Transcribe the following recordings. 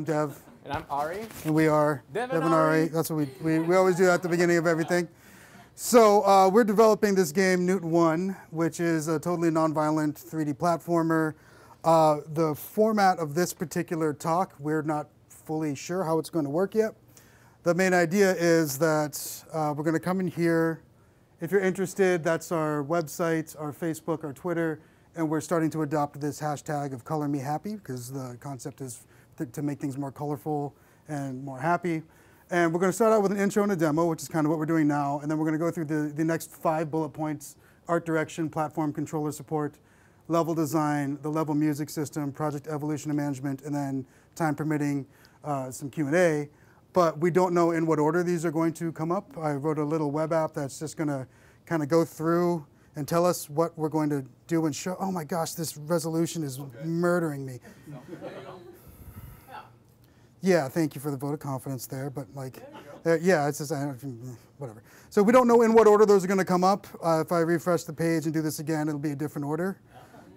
I'm Dev, And I'm Ari. and we are Dev and Dev and Ari. Ari. That's what we, we, we always do at the beginning of everything. So uh, we're developing this game, Newt One, which is a totally non-violent 3D platformer. Uh, the format of this particular talk, we're not fully sure how it's going to work yet. The main idea is that uh, we're going to come in here. If you're interested, that's our website, our Facebook, our Twitter, and we're starting to adopt this hashtag of color me happy because the concept is to, to make things more colorful and more happy. And we're going to start out with an intro and a demo, which is kind of what we're doing now, and then we're going to go through the, the next five bullet points, art direction, platform controller support, level design, the level music system, project evolution and management, and then time permitting, uh, some Q&A. But we don't know in what order these are going to come up. I wrote a little web app that's just going to kind of go through and tell us what we're going to do and show. Oh my gosh, this resolution is murdering me. Yeah, thank you for the vote of confidence there, but like, uh, yeah, it's just, whatever. So we don't know in what order those are going to come up. Uh, if I refresh the page and do this again, it'll be a different order.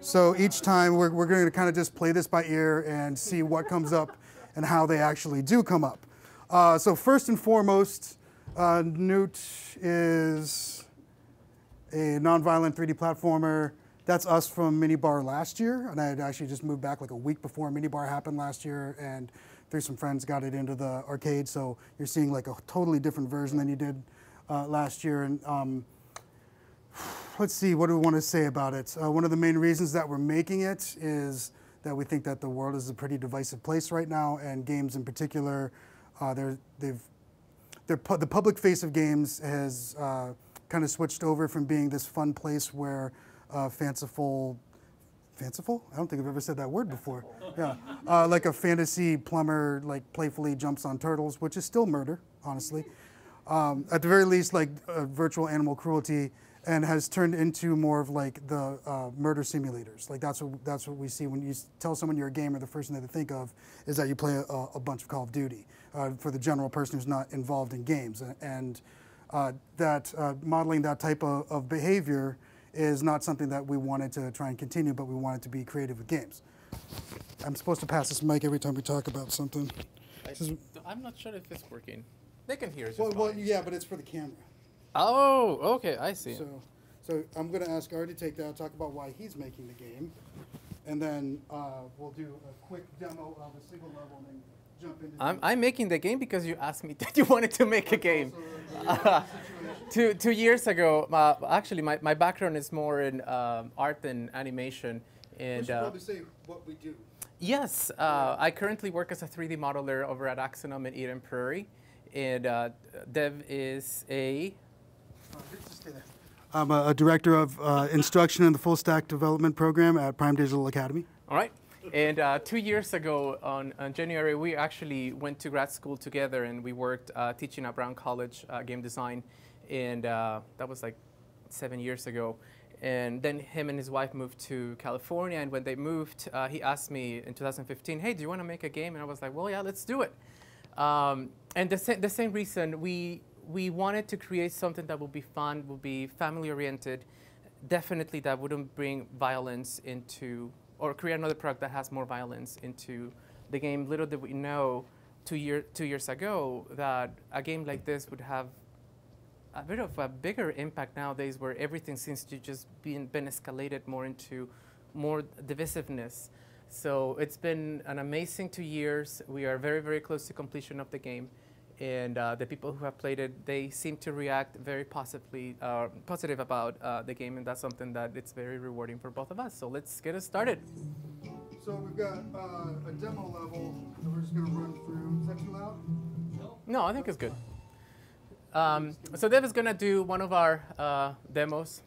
So each time we're, we're going to kind of just play this by ear and see what comes up and how they actually do come up. Uh, so first and foremost, uh, Newt is a non-violent 3D platformer. That's us from Minnebar last year, and I had actually just moved back like a week before Minnebar happened last year, and through some friends got it into the arcade. So you're seeing like a totally different version than you did uh, last year. And um, let's see, what do we want to say about it? Uh, one of the main reasons that we're making it is that we think that the world is a pretty divisive place right now, and games in particular, uh, they're, they've they're pu- the public face of games has uh, kind of switched over from being this fun place where uh, fanciful, fanciful? I don't think I've ever said that word before. Yeah, uh, like a fantasy plumber like playfully jumps on turtles, which is still murder, honestly. Um, at the very least, like uh, virtual animal cruelty, and has turned into more of like the uh, murder simulators. Like that's what that's what we see when you tell someone you're a gamer. The first thing they think of is that you play a, a bunch of Call of Duty. Uh, for the general person who's not involved in games, and uh, that uh, modeling that type of, of behavior is not something that we wanted to try and continue, but we wanted to be creative with games. I'm supposed to pass this mic every time we talk about something. Is- I'm not sure if it's working. They can hear us. well, well, yeah, but it's for the camera. Oh, okay, I see. So, so I'm going to ask Ari to take that, talk about why he's making the game, and then uh, we'll do a quick demo of a single level jump into. I'm, I'm making the game because you asked me that you wanted to make a game. Uh, two, two years ago, uh, actually, my, my background is more in um, art and animation. we And should uh, probably say what we do. yes, uh, I currently work as a 3D modeler over at Axonom in Eden Prairie. And uh, Dev is a just stay there. I'm a, a director of uh, instruction in the full stack development program at Prime Digital Academy. All right. And uh, two years ago, on, on January, we actually went to grad school together and we worked uh, teaching at Brown College uh, game design. And uh, that was like seven years ago. And then him and his wife moved to California. And when they moved, uh, he asked me in 2015, hey, do you want to make a game? And I was like, well, yeah, let's do it. Um, and the, sa- the same reason, we, we wanted to create something that would be fun, would be family oriented, definitely that wouldn't bring violence into, or create another product that has more violence into the game. Little did we know two, year, two years ago that a game like this would have a bit of a bigger impact nowadays where everything seems to just be been escalated more into more divisiveness. So it's been an amazing two years. We are very, very close to completion of the game. And uh, the people who have played it, they seem to react very positively, uh, positive about uh, the game, and that's something that it's very rewarding for both of us. So let's get us started. So we've got uh, a demo level that we're just going to run through. Is that too loud? No, I think it's good. Um, so Dev is going to do one of our uh, demos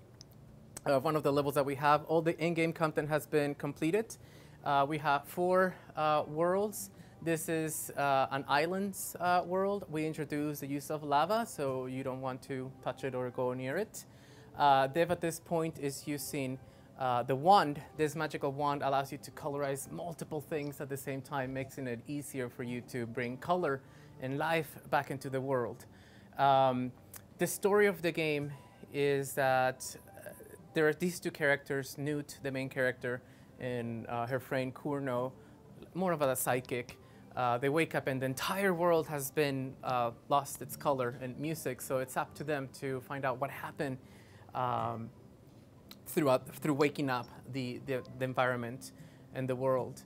of one of the levels that we have. All the in-game content has been completed. Uh, we have four uh, worlds. This is uh, an islands uh, world. We introduce the use of lava, so you don't want to touch it or go near it. Uh, Dev at this point is using uh, the wand. This magical wand allows you to colorize multiple things at the same time, making it easier for you to bring color and life back into the world. Um, the story of the game is that uh, there are these two characters, Newt, the main character, and uh, her friend Kurno, more of a sidekick. Uh, they wake up and the entire world has been uh, lost its color and music. So it's up to them to find out what happened um, throughout through waking up the, the, the environment and the world.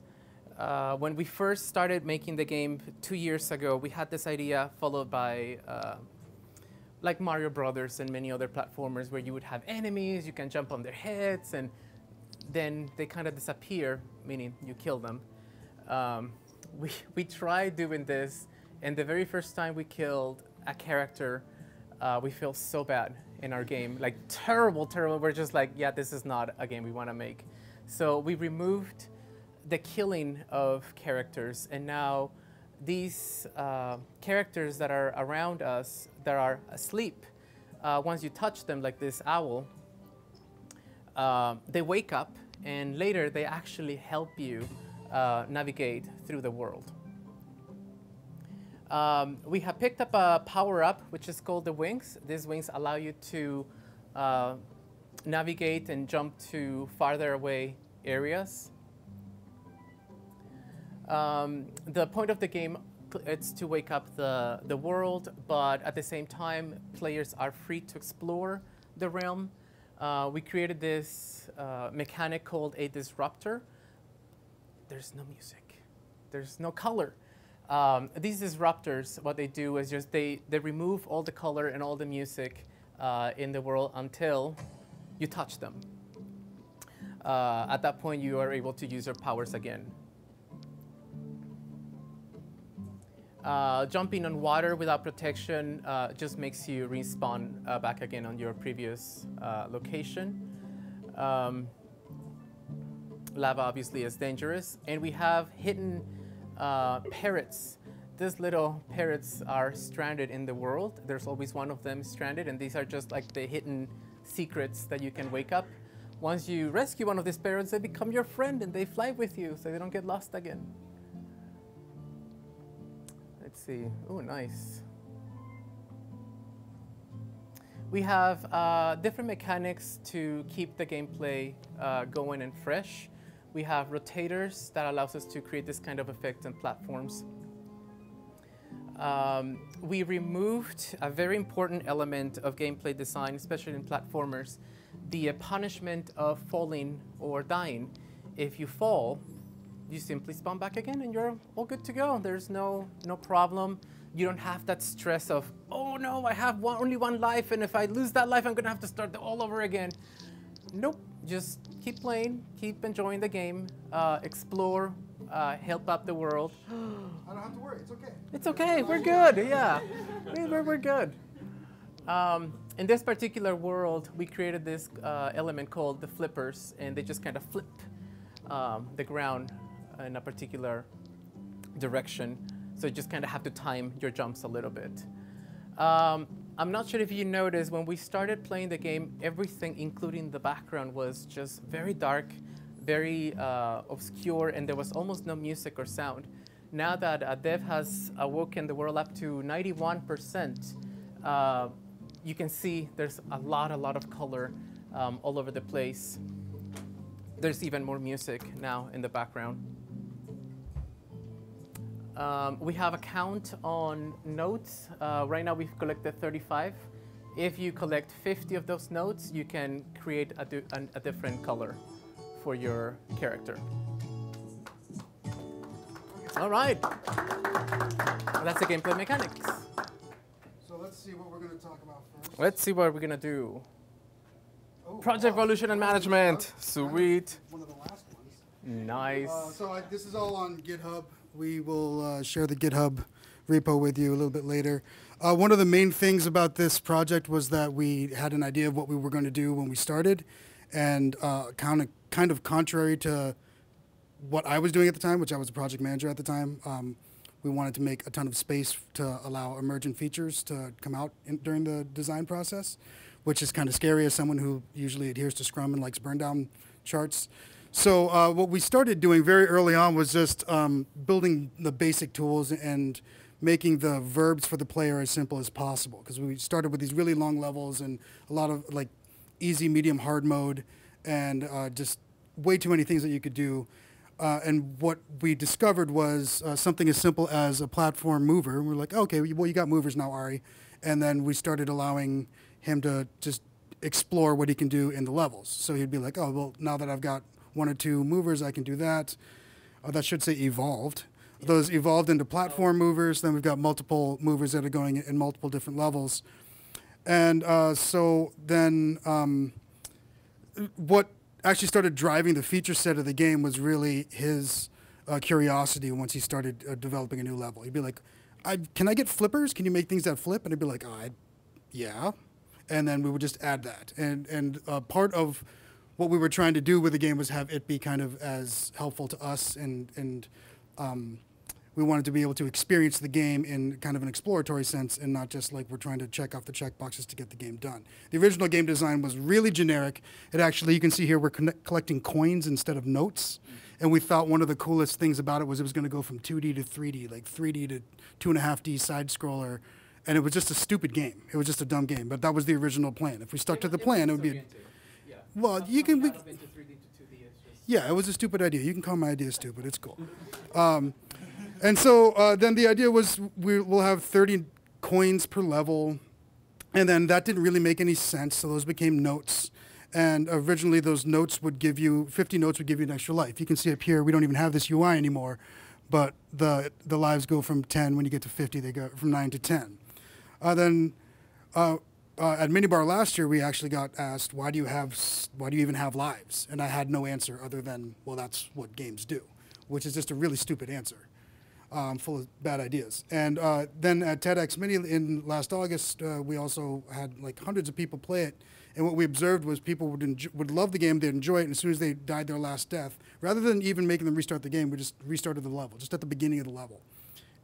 Uh, when we first started making the game two years ago, we had this idea followed by uh, like Mario Brothers and many other platformers where you would have enemies, you can jump on their heads, and then they kind of disappear, meaning you kill them. Um, we, we tried doing this, and the very first time we killed a character, uh, we feel so bad in our game. Like, terrible, terrible. We're just like, yeah, this is not a game we want to make. So we removed the killing of characters, and now these uh, characters that are around us that are asleep, uh, once you touch them, like this owl, uh, they wake up and later they actually help you uh, navigate through the world. Um, we have picked up a power up, which is called the wings. These wings allow you to uh, navigate and jump to farther away areas. Um, the point of the game is to wake up the, the world, but at the same time, players are free to explore the realm. Uh, we created this uh, mechanic called a disruptor. There's no music. There's no color. Um, these disruptors, what they do is just they, they remove all the color and all the music uh, in the world until you touch them. Uh, at that point, you are able to use your powers again. Uh, jumping on water without protection uh, just makes you respawn uh, back again on your previous uh, location. Um, lava obviously is dangerous. And we have hidden uh, parrots. These little parrots are stranded in the world. There's always one of them stranded, and these are just like the hidden secrets that you can wake up. Once you rescue one of these parrots, they become your friend and they fly with you so they don't get lost again. Let's see. Oh, nice. We have uh, different mechanics to keep the gameplay uh, going and fresh. We have rotators that allows us to create this kind of effect on platforms. Um, we removed a very important element of gameplay design, especially in platformers, the punishment of falling or dying. If you fall, you simply spawn back again and you're all good to go. There's no, no problem. You don't have that stress of, oh no, I have one, only one life and if I lose that life, I'm gonna have to start all over again. Nope, just keep playing, keep enjoying the game, uh, explore, uh, help out the world. I don't have to worry, it's okay. It's okay, we're good, yeah. We're, we're good. Um, in this particular world, we created this uh, element called the flippers, and they just kind of flip um, the ground in a particular direction. So you just kind of have to time your jumps a little bit. Um, I'm not sure if you noticed, when we started playing the game, everything, including the background, was just very dark, very uh, obscure, and there was almost no music or sound. Now that uh, Dev has awoken the world up to 91%, uh, you can see there's a lot, a lot of color um, all over the place. There's even more music now in the background. Um, we have a count on notes. Uh, right now we've collected 35. If you collect 50 of those notes, you can create a, di a different color for your character. All right. That's the gameplay mechanics. So let's see what we're going to talk about first. Let's see what we're going to do. Oh, Project wow. Evolution and Management. Sweet. One of the last ones. Nice. Uh, so I, this is all on GitHub. We will uh, share the GitHub repo with you a little bit later. Uh, one of the main things about this project was that we had an idea of what we were going to do when we started, and uh, kind of kind of contrary to what I was doing at the time, which I was a project manager at the time. Um, we wanted to make a ton of space to allow emergent features to come out in, during the design process, which is kind of scary as someone who usually adheres to Scrum and likes burn down charts. So uh, what we started doing very early on was just um, building the basic tools and making the verbs for the player as simple as possible. Because we started with these really long levels and a lot of like easy, medium, hard mode, and uh, just way too many things that you could do. Uh, and what we discovered was uh, something as simple as a platform mover. And we are like, okay, well, you got movers now, Ari. And then we started allowing him to just explore what he can do in the levels. So he'd be like, oh, well, now that I've got one or two movers, I can do that. Uh, that should say evolved. Those evolved into platform movers. Then we've got multiple movers that are going in multiple different levels. And uh, so then um, what actually started driving the feature set of the game was really his uh, curiosity once he started uh, developing a new level. He'd be like, I, can I get flippers? Can you make things that flip? And I'd be like, oh, yeah. And then we would just add that. And, and uh, part of what we were trying to do with the game was have it be kind of as helpful to us and, and um, we wanted to be able to experience the game in kind of an exploratory sense and not just like we're trying to check off the check boxes to get the game done. The original game design was really generic. It actually, you can see here, we're collecting coins instead of notes. And we thought one of the coolest things about it was it was going to go from 2D to 3D, like 3D to 2.5D side scroller. And it was just a stupid game. It was just a dumb game. But that was the original plan. If we stuck to the plan, it would be. Well, you can. We, yeah, it was a stupid idea. You can call my idea stupid. It's cool. Um, and so uh, then the idea was we, will have 30 coins per level. And then that didn't really make any sense. So those became notes. And originally those notes would give you, 50 notes would give you an extra life. You can see up here, we don't even have this UI anymore. But the, the lives go from 10. When you get to 50, they go from 9 to 10. Uh, then uh, uh, at Minnebar last year, we actually got asked, why do you have, why do you even have lives? And I had no answer other than, well, that's what games do, which is just a really stupid answer um, full of bad ideas. And uh, then at TEDx Mini in last August, uh, we also had like hundreds of people play it. And what we observed was people would, would love the game, they'd enjoy it, and as soon as they died their last death, rather than even making them restart the game, we just restarted the level, just at the beginning of the level,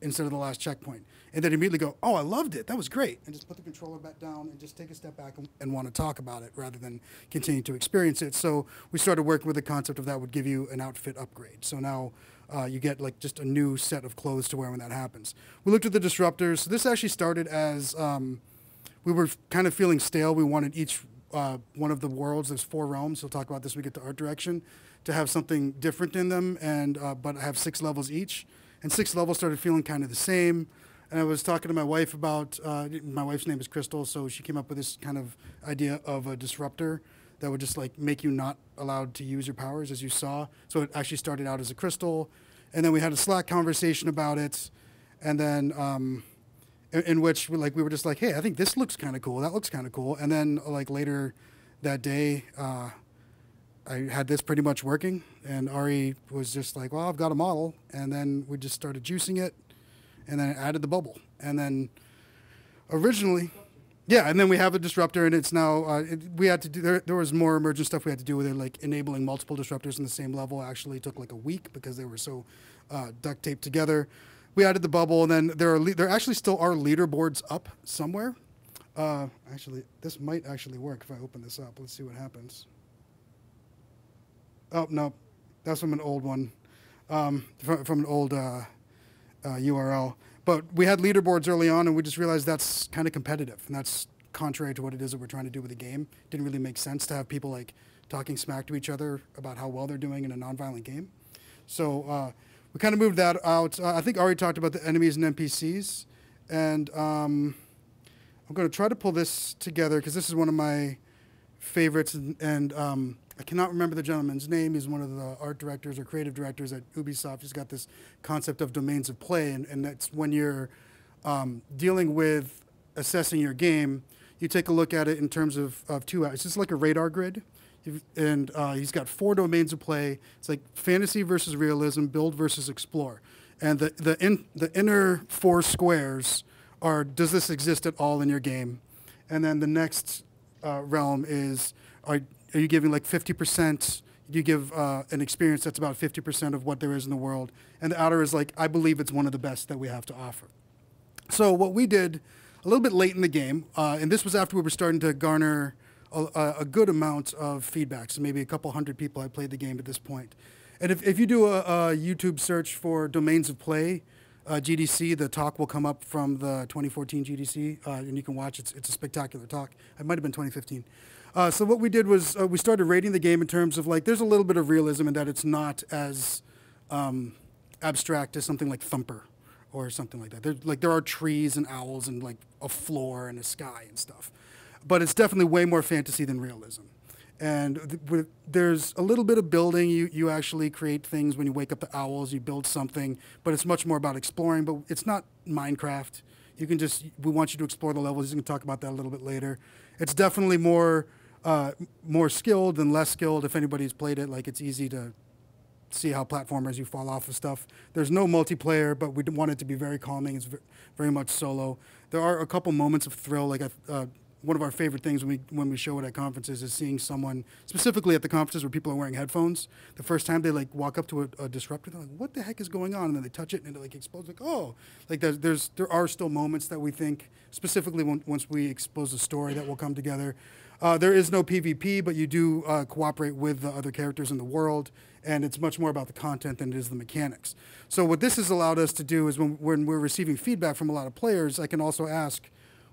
instead of the last checkpoint. And then immediately go, oh, I loved it, that was great, and just put the controller back down and just take a step back and, and want to talk about it rather than continue to experience it. So we started working with the concept of that would give you an outfit upgrade. So now uh, you get like just a new set of clothes to wear when that happens. We looked at the disruptors. This actually started as um, we were kind of feeling stale. We wanted each uh, one of the worlds. There's four realms. We'll talk about this. We get to art direction to have something different in them, and uh, but have six levels each. And six levels started feeling kind of the same. And I was talking to my wife about uh, my wife's name is Crystal, so she came up with this kind of idea of a disruptor that would just like make you not allowed to use your powers, as you saw. So it actually started out as a crystal, and then we had a Slack conversation about it, and then um, in, in, which we, like we were just like, hey, I think this looks kind of cool. That looks kind of cool. And then like later that day, uh, I had this pretty much working, and Ari was just like, well, I've got a model, and then we just started juicing it, and then added the bubble, and then originally yeah, and then we have a disruptor, and it's now uh, it, we had to do. There, there was more emergent stuff we had to do with it, like enabling multiple disruptors in the same level. Actually, took like a week because they were so uh, duct taped together. We added the bubble, and then there are there actually still are leaderboards up somewhere. Uh, actually, this might actually work if I open this up. Let's see what happens. Oh no, that's from an old one, um, from, from, an old URL. Uh, but we had leaderboards early on, and we just realized that's kind of competitive, and that's contrary to what it is that we're trying to do with the game. Didn't really make sense to have people like talking smack to each other about how well they're doing in a nonviolent game. So uh, we kind of moved that out. Uh, I think Ari talked about the enemies and NPCs, and um, I'm going to try to pull this together because this is one of my favorites, and, and um, I cannot remember the gentleman's name. He's one of the art directors or creative directors at Ubisoft. He's got this concept of domains of play, and, and that's when you're um, dealing with assessing your game, you take a look at it in terms of, of two. It's just like a radar grid. And uh, he's got four domains of play. It's like fantasy versus realism, build versus explore. And the, the, in, the inner four squares are does this exist at all in your game? And then the next uh, realm is are, are you giving like 50%? You give uh, an experience that's about 50% of what there is in the world. And the outer is like, I believe it's one of the best that we have to offer. So what we did a little bit late in the game, uh, and this was after we were starting to garner a, a, good amount of feedback. So maybe a couple hundred people had played the game at this point. And if, if you do a, a YouTube search for domains of play, uh, GDC, the talk will come up from the 2014 GDC, uh, and you can watch. It's, it's a spectacular talk. It might have been 2015. Uh, so what we did was uh, we started rating the game in terms of like there's a little bit of realism in that it's not as um, abstract as something like Thumper or something like that. There, like there are trees and owls and like a floor and a sky and stuff, but it's definitely way more fantasy than realism. And th- there's a little bit of building. You you actually create things when you wake up the owls. You build something, but it's much more about exploring. But it's not Minecraft. You can just we want you to explore the levels. You can talk about that a little bit later. It's definitely more uh, more skilled than less skilled. If anybody's played it, like it's easy to see how platformers you fall off of stuff. There's no multiplayer, but we want it to be very calming. It's very much solo. There are a couple moments of thrill. Like uh, one of our favorite things when we when we show it at conferences is seeing someone specifically at the conferences where people are wearing headphones. The first time they like walk up to a, a disruptor, they're like, "What the heck is going on?" And then they touch it and it like explodes. Like, oh, like there's, there's there are still moments that we think specifically when, once we expose the story that will come together. Uh, there is no PvP, but you do uh, cooperate with the other characters in the world, and it's much more about the content than it is the mechanics. So what this has allowed us to do is when, when we're receiving feedback from a lot of players, I can also ask,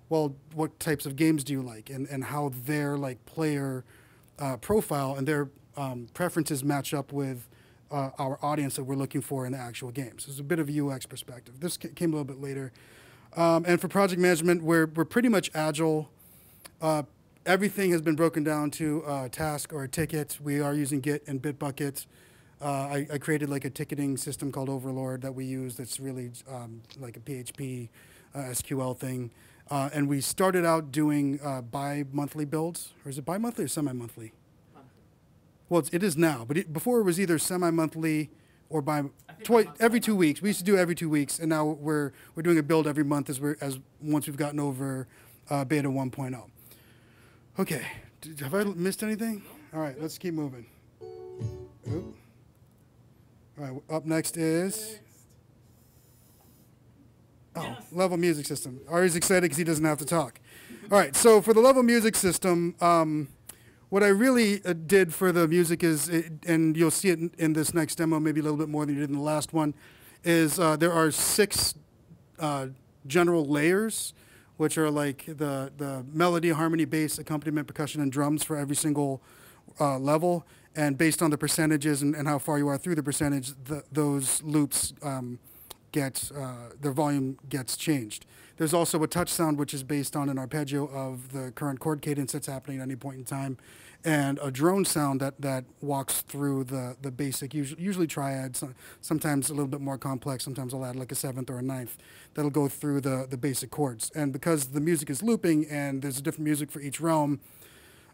well, what types of games do you like, and, and how their like player uh, profile and their um, preferences match up with uh, our audience that we're looking for in the actual games. So it's a bit of a UX perspective. This ca- came a little bit later. Um, and for project management, we're, we're pretty much agile. Uh, everything has been broken down to a task or a ticket. We are using Git and Bitbucket. Uh, I, I created like a ticketing system called Overlord that we use that's really um, like a PHP uh, SQL thing. Uh, and we started out doing uh, bi-monthly builds, or is it bi-monthly or semi-monthly? Well, it's, it is now, but it, before it was either semi-monthly or by twi- every two weeks. We used to do every two weeks, and now we're we're doing a build every month as we're as once we've gotten over uh, beta 1.0. Okay, have I missed anything? All right, let's keep moving. Oop. All right, up next is. Oh, level music system. Ari's excited because he doesn't have to talk. All right, so for the level music system, um, what I really uh, did for the music is, it, and you'll see it in, in this next demo, maybe a little bit more than you did in the last one, is uh, there are six uh, general layers, which are like the, the melody, harmony, bass, accompaniment, percussion, and drums for every single uh, level. And based on the percentages and, and how far you are through the percentage, the, those loops um, get uh, their volume gets changed. There's also a touch sound which is based on an arpeggio of the current chord cadence that's happening at any point in time, and a drone sound that, that walks through the, the basic, usually, usually triads, so- sometimes a little bit more complex, sometimes I'll add like a seventh or a ninth, that'll go through the, the basic chords. And because the music is looping and there's a different music for each realm,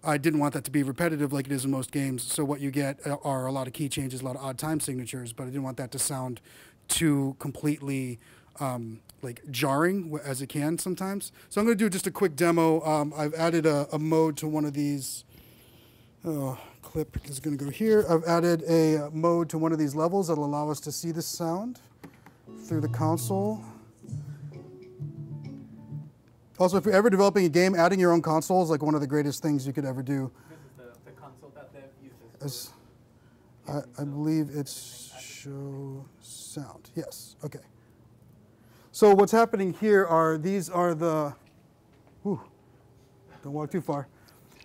I didn't want that to be repetitive like it is in most games. So what you get uh, are a lot of key changes, a lot of odd time signatures, but I didn't want that to sound too completely um, like jarring as it can sometimes. So I'm going to do just a quick demo. Um, I've added a, a mode to one of these. Oh, clip is going to go here. I've added a mode to one of these levels that'll allow us to see the sound through the console. Also, if you're ever developing a game, adding your own console is like one of the greatest things you could ever do. This is the, the console that Dev uses. I, I believe it's show sound. Yes. Okay. So what's happening here are these are the. Whew, don't walk too far.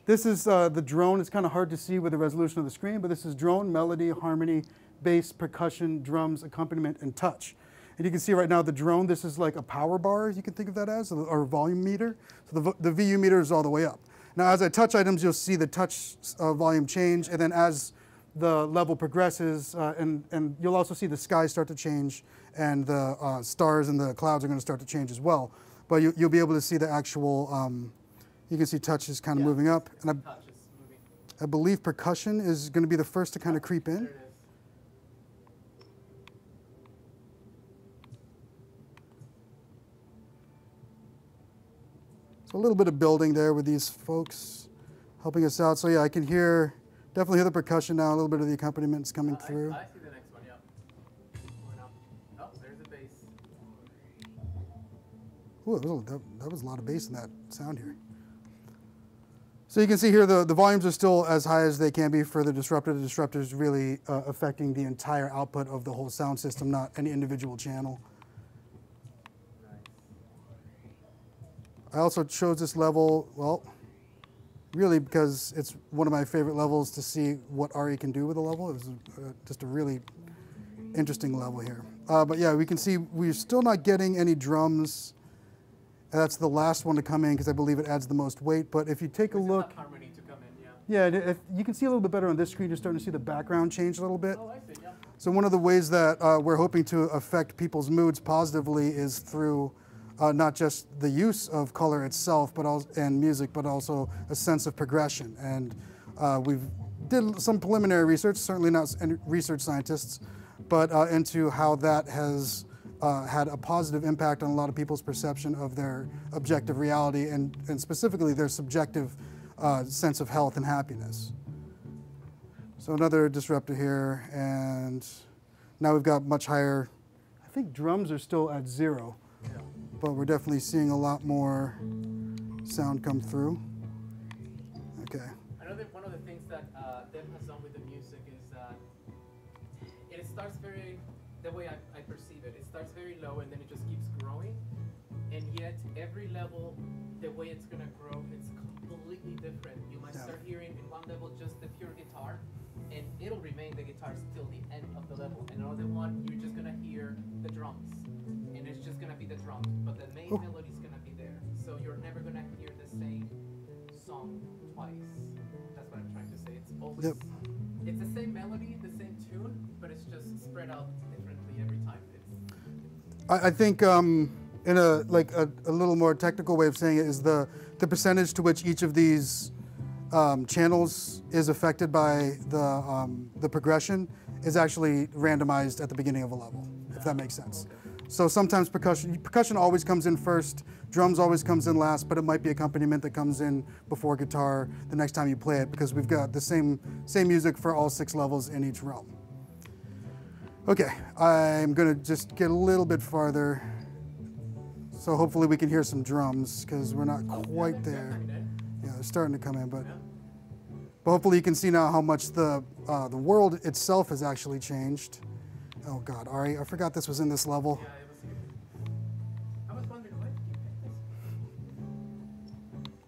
This is uh, the drone. It's kind of hard to see with the resolution of the screen, but this is drone, melody, harmony, bass, percussion, drums, accompaniment, and touch. And you can see right now the drone, this is like a power bar, you can think of that as, or a volume meter. So the, the VU meter is all the way up. Now, as I touch items, you'll see the touch uh, volume change, and then as the level progresses, uh, and, and you'll also see the sky start to change, and the uh, stars and the clouds are going to start to change as well. But you, you'll be able to see the actual, um, you can see touch is kind of Yeah. moving up, and I, moving. I believe percussion is going to be the first to kind of creep in. There it is. So a little bit of building there with these folks helping us out. So yeah, I can hear, definitely hear the percussion now. A little bit of the accompaniment is coming Uh, through. I, see the next one, yeah. Going up. Oh, there's the bass. Ooh, that was, a, that, that was a lot of bass in that sound here. So you can see here the, the volumes are still as high as they can be for the disruptor. The disruptor is really uh, affecting the entire output of the whole sound system, not any individual channel. I also chose this level, well, really because it's one of my favorite levels to see what Ari can do with a level. It was uh, just a really interesting level here. Uh, but yeah, we can see we're still not getting any drums. That's the last one to come in because I believe it adds the most weight. But if you take a look, harmony to come in, yeah. yeah, if, you can see a little bit better on this screen. You're starting to see the background change a little bit. Oh, I see, yeah. So one of the ways that uh, we're hoping to affect people's moods positively is through uh, not just the use of color itself, but also and music, but also a sense of progression. And uh, we've did some preliminary research, certainly not research scientists, but uh, into how that has uh, had a positive impact on a lot of people's perception of their objective reality and, and specifically their subjective uh, sense of health and happiness. So another disruptor here, and now we've got much higher. I think drums are still at zero, yeah. but we're definitely seeing a lot more sound come through. Okay. Another one of the things that uh, Dev has done with the music is that it starts very, the way I, I perceive it, it starts very low and then it just keeps growing. And yet, every level, the way it's gonna grow, it's completely different. You might start hearing in one level just the pure guitar, and it'll remain the guitar till the end of the level. And another one, you're just gonna hear the drums, and it's just gonna be the drums, but the main Oh. melody's gonna be there. So you're never gonna hear the same song twice. That's what I'm trying to say. It's always Yep. it's the same melody, the same tune, but it's just spread out every time. I, I think um, in a like a, a little more technical way of saying it is the the percentage to which each of these um, channels is affected by the um, the progression is actually randomized at the beginning of a level, if that makes sense. So sometimes percussion percussion always comes in first, drums always comes in last, but it might be accompaniment that comes in before guitar the next time you play it because we've got the same same music for all six levels in each realm. Okay, I'm gonna just get a little bit farther. So hopefully we can hear some drums because we're not quite there. Yeah, they're starting to come in, but but hopefully you can see now how much the uh, the world itself has actually changed. Oh God, Ari, I forgot this was in this level. yeah, it was here. I was wondering why did you pick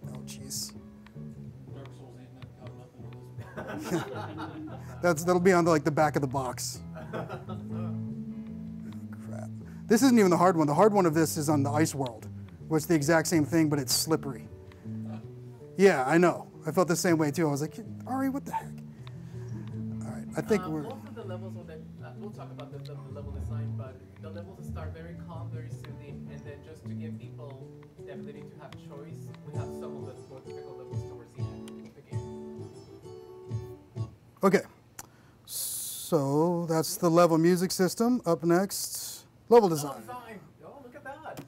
this? Oh jeez, Dark Souls ain't nothing got nothing on this. that's that'll be on the, like the back of the box. Crap. This isn't even the hard one. The hard one of this is on the ice world, which is the exact same thing, but it's slippery. Yeah, I know. I felt the same way too. I was like, Ari, what the heck? All right, I think Uh, we're. most of the levels on the uh, we'll talk about the, the, the level design, but the levels start very calm, very soothing, and then just to give people the ability to have choice, we have some of the more difficult levels towards the end of the game. Okay, so that's the level music system. Up next, level Oh, design. design! Oh, look at that!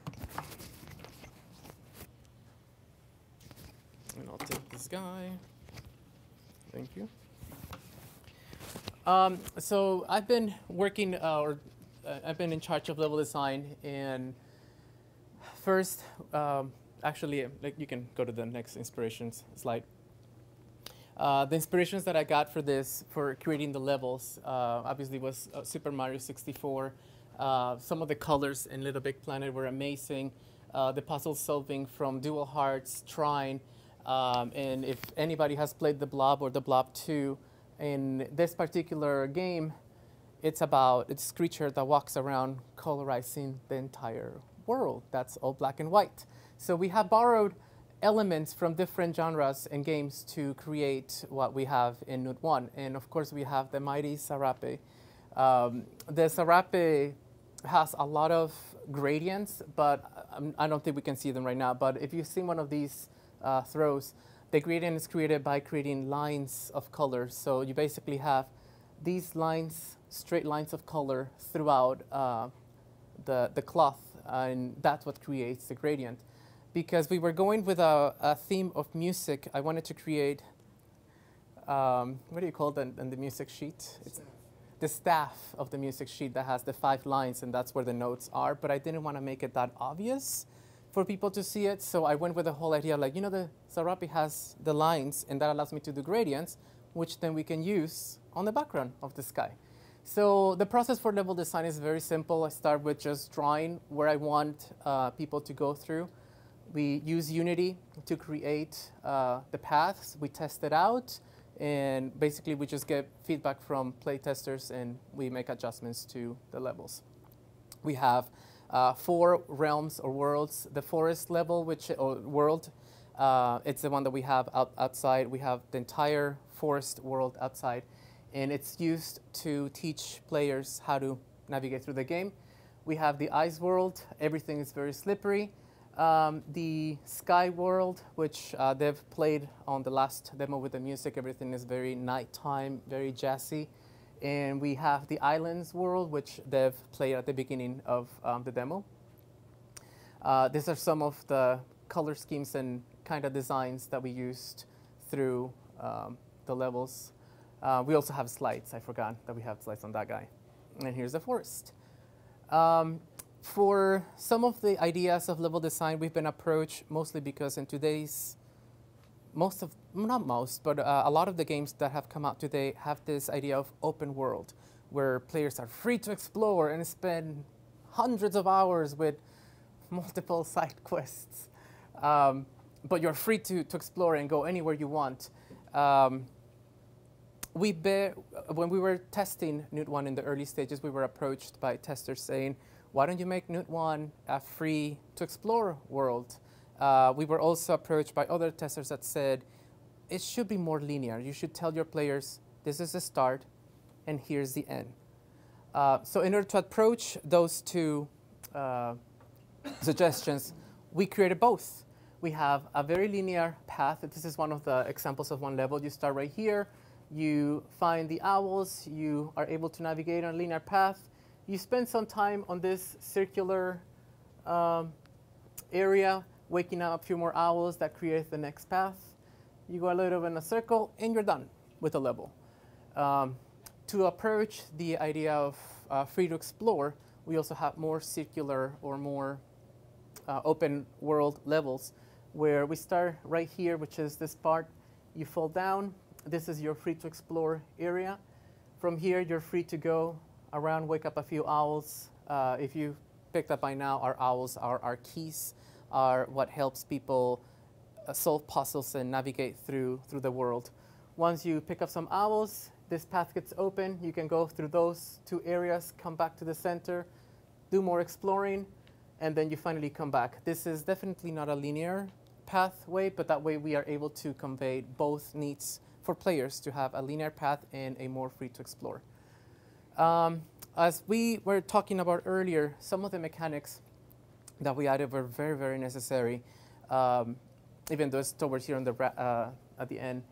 And I'll take this guy. Thank you. Um, so I've been working, uh, or uh, I've been in charge of level design, and first, um, actually, like you can go to the next inspirations slide. Uh, the inspirations that I got for this, for creating the levels, uh, obviously was uh, Super Mario 64. Uh, some of the colors in Little Big Planet were amazing. Uh, the puzzle solving from Dual Hearts, Trine, um, and if anybody has played de Blob or de Blob 2, in this particular game, it's about this creature that walks around colorizing the entire world. That's all black and white. So we have borrowed elements from different genres and games to create what we have in Newt 1. And of course, we have the mighty Sarape. Um, the Sarape has a lot of gradients, but um, I don't think we can see them right now. But if you see one of these uh, throws, the gradient is created by creating lines of color. So you basically have these lines, straight lines of color throughout uh, the, the cloth, and that's what creates the gradient. Because we were going with a, a theme of music, I wanted to create, um, what do you call it in the music sheet? It's the staff of the music sheet that has the five lines, and that's where the notes are. But I didn't want to make it that obvious for people to see it, so I went with the whole idea like, you know, the Sarapi has the lines, and that allows me to do gradients, which then we can use on the background of the sky. So the process for level design is very simple. I start with just drawing where I want uh, people to go through. We use Unity to create uh, the paths. We test it out. And basically, we just get feedback from play testers and we make adjustments to the levels. We have uh, four realms or worlds. The forest level, which or world, uh, it's the one that we have out, outside. We have the entire forest world outside, and it's used to teach players how to navigate through the game. We have the ice world. Everything is very slippery. Um, the Sky World, which uh, they've played on the last demo with the music, everything is very nighttime, very jazzy. And we have the Islands World, which they've played at the beginning of um, the demo. Uh, these are some of the color schemes and kind of designs that we used through um, the levels. Uh, we also have slides. I forgot that we have slides on that guy. And here's the forest. Um, for some of the ideas of level design, we've been approached mostly because in today's, most of, not most, but uh, a lot of the games that have come out today have this idea of open world, where players are free to explore and spend hundreds of hours with multiple side quests. Um, but you're free to, to explore and go anywhere you want. Um, we be, when we were testing Newt 1 in the early stages, we were approached by testers saying, why don't you make Newt 1 a free to explore world? Uh, we were also approached by other testers that said, it should be more linear. You should tell your players, this is the start, and here's the end. Uh, so in order to approach those two uh, suggestions, we created both. We have a very linear path. This is one of the examples of one level. You start right here. You find the owls. You are able to navigate on a linear path you spend some time on this circular um, area, waking up a few more owls that create the next path. You go a little bit in a circle, and you're done with the level. Um, to approach the idea of uh, free to explore, we also have more circular or more uh, open world levels where we start right here, which is this part. You fall down. This is your free to explore area. From here, you're free to go around Wake Up a Few Owls. Uh, if you picked up by now, our owls are our keys, are what helps people uh, solve puzzles and navigate through, through the world. Once you pick up some owls, this path gets open. You can go through those two areas, come back to the center, do more exploring, and then you finally come back. This is definitely not a linear pathway, but that way we are able to convey both needs for players to have a linear path and a more free to explore. Um, as we were talking about earlier, some of the mechanics that we added were very, very necessary, um, even though it's towards here on the uh, at the end.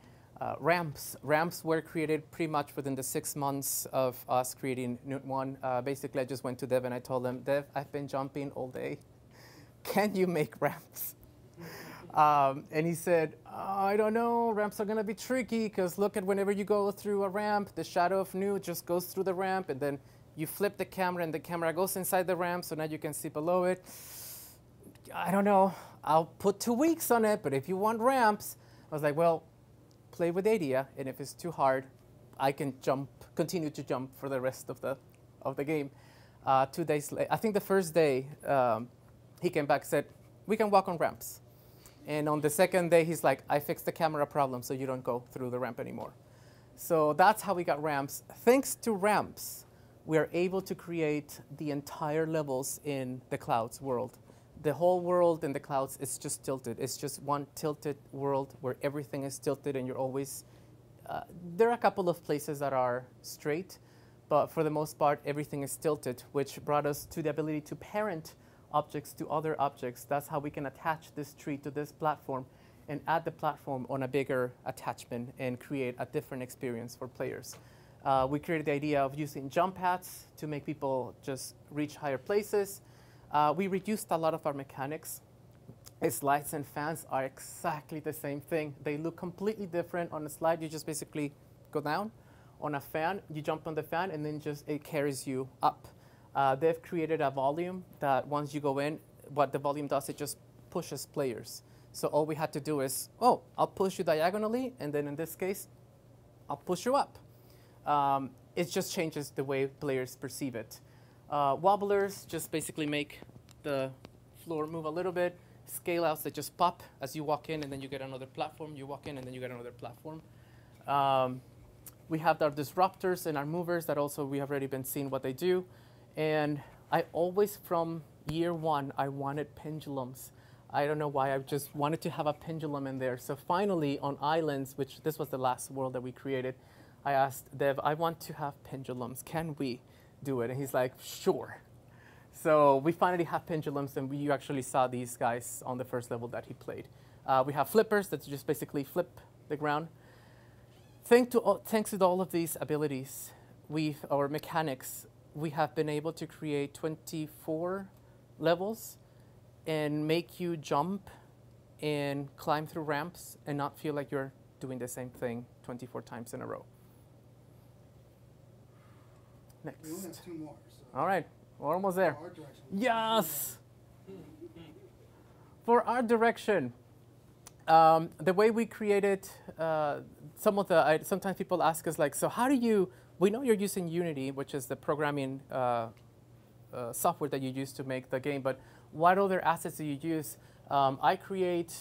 Uh, ramps. Ramps were created pretty much within the six months of us creating Newt 1. Uh, basically, I just went to Dev and I told him, Dev, I've been jumping all day. Can you make ramps? Um, and he said, oh, I don't know, ramps are going to be tricky because look at whenever you go through a ramp, the shadow of Newt just goes through the ramp and then you flip the camera and the camera goes inside the ramp so now you can see below it. I don't know, I'll put two weeks on it, but if you want ramps, I was like, well, play with idea and if it's too hard, I can jump, continue to jump for the rest of the, of the game. Uh, two days later, I think the first day, um, he came back and said, we can walk on ramps. And on the second day, he's like, I fixed the camera problem so you don't go through the ramp anymore. So that's how we got ramps. Thanks to ramps, we are able to create the entire levels in the clouds world. The whole world in the clouds is just tilted. It's just one tilted world where everything is tilted and you're always, uh, there are a couple of places that are straight, but for the most part, everything is tilted, which brought us to the ability to parent objects to other objects. That's how we can attach this tree to this platform and add the platform on a bigger attachment and create a different experience for players. Uh, we created the idea of using jump pads to make people just reach higher places. Uh, we reduced a lot of our mechanics. Slides and fans are exactly the same thing. They look completely different. On a slide, you just basically go down. On a fan, you jump on the fan, and then just it carries you up. Uh, they've created a volume that once you go in, what the volume does, it just pushes players. So all we had to do is, oh, I'll push you diagonally, and then in this case, I'll push you up. Um, it just changes the way players perceive it. Uh, wobblers just basically make the floor move a little bit. Scale outs that just pop as you walk in, and then you get another platform. You walk in, and then you get another platform. Um, we have our disruptors and our movers that also we have already been seeing what they do. And I always, from year one, I wanted pendulums. I don't know why, I just wanted to have a pendulum in there. So finally, on Islands, which this was the last world that we created, I asked Dev, I want to have pendulums. Can we do it? And he's like, sure. So we finally have pendulums, and we, you actually saw these guys on the first level that he played. Uh, we have flippers that just basically flip the ground. To all, thanks to all of these abilities, we our mechanics, we have been able to create 24 levels and make you jump and climb through ramps and not feel like you're doing the same thing 24 times in a row. Next. We only have two more. So All right, we're almost there. Yes. For art direction, um, the way we created uh, some of the, I, sometimes people ask us like, so how do you, we know you're using Unity, which is the programming uh, uh, software that you use to make the game, but what other assets do you use? Um, I create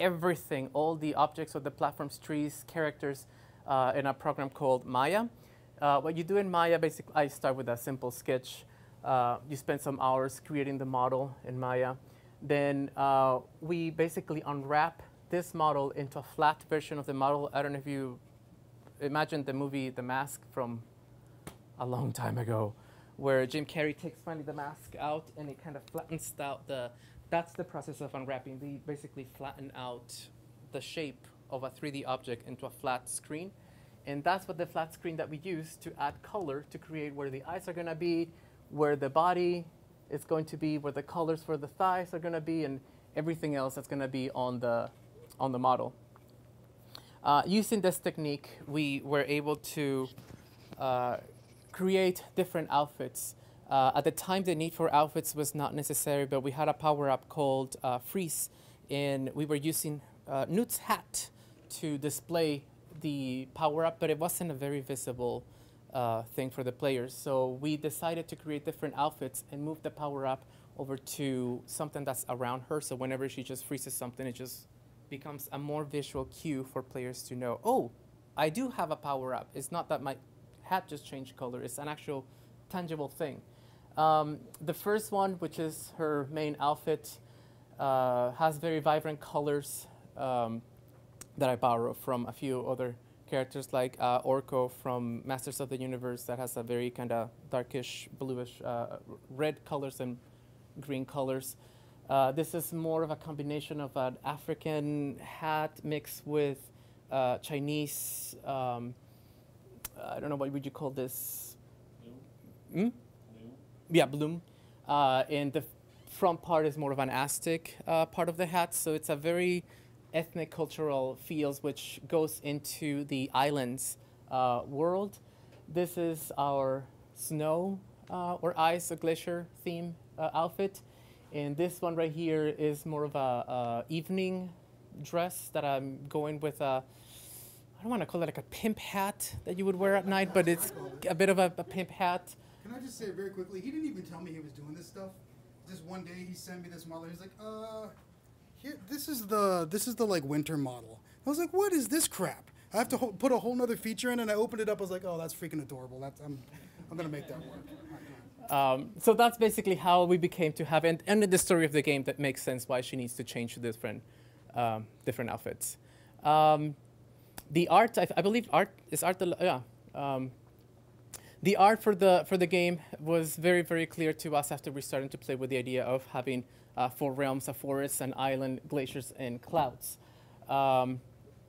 everything, all the objects of the platforms, trees, characters, uh, in a program called Maya. Uh, what you do in Maya, basically, I start with a simple sketch. Uh, you spend some hours creating the model in Maya. Then uh, we basically unwrap this model into a flat version of the model. I don't know if you imagine the movie The Mask from a long time ago, where Jim Carrey takes finally the mask out and it kind of flattens out the. That's the process of unwrapping. They basically flatten out the shape of a 3D object into a flat screen. And that's what the flat screen that we use to add color to create where the eyes are going to be, where the body is going to be, where the colors for the thighs are going to be, and everything else that's going to be on the, on the model. Uh, using this technique, we were able to uh, create different outfits. Uh, at the time, the need for outfits was not necessary, but we had a power up called uh, Freeze, and we were using uh, Newt's hat to display the power up, but it wasn't a very visible uh, thing for the players. So we decided to create different outfits and move the power up over to something that's around her. So whenever she just freezes something, it just becomes a more visual cue for players to know, oh, I do have a power up. It's not that my hat just changed color, it's an actual tangible thing. Um, the first one, which is her main outfit, uh, has very vibrant colors um, that I borrow from a few other characters, like uh, Orko from Masters of the Universe, that has a very kind of darkish, bluish, uh, red colors and green colors. Uh, this is more of a combination of an African hat mixed with uh, Chinese. Um, I don't know what would you call this. Hmm? Yeah, bloom. Uh, and the front part is more of an Aztec uh, part of the hat, so it's a very ethnic cultural feels which goes into the islands uh, world. This is our snow uh, or ice, a glacier theme uh, outfit. And this one right here is more of a, a evening dress that I'm going with a, I don't want to call it like a pimp hat that you would wear at night, but it's a bit of a, a pimp hat. Can I just say very quickly? He didn't even tell me he was doing this stuff. Just one day he sent me this model. He's like, uh, here, this is the this is the like winter model. I was like, what is this crap? I have to put a whole nother feature in, and I opened it up. I was like, oh, that's freaking adorable. That's I'm I'm gonna make that work. Um, so that's basically how we became to have, and, and the story of the game that makes sense why she needs to change to different, um, different outfits. Um, the art, I, I believe, art is art. The, yeah, um, the art for the for the game was very very clear to us after we started to play with the idea of having uh, four realms: a forest, an island, glaciers, and clouds. Um,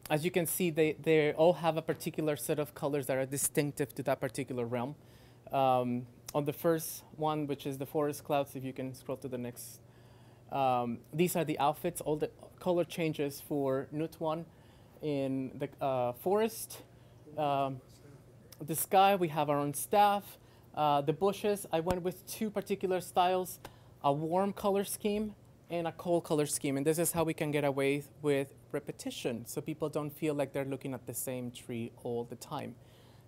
as you can see, they, they all have a particular set of colors that are distinctive to that particular realm. Um, on the first one, which is the forest clouds, if you can scroll to the next, um, these are the outfits, all the color changes for Newt 1 in the uh, forest. Um, the sky, we have our own staff. Uh, the bushes, I went with two particular styles, a warm color scheme and a cold color scheme. And this is how we can get away with repetition so people don't feel like they're looking at the same tree all the time.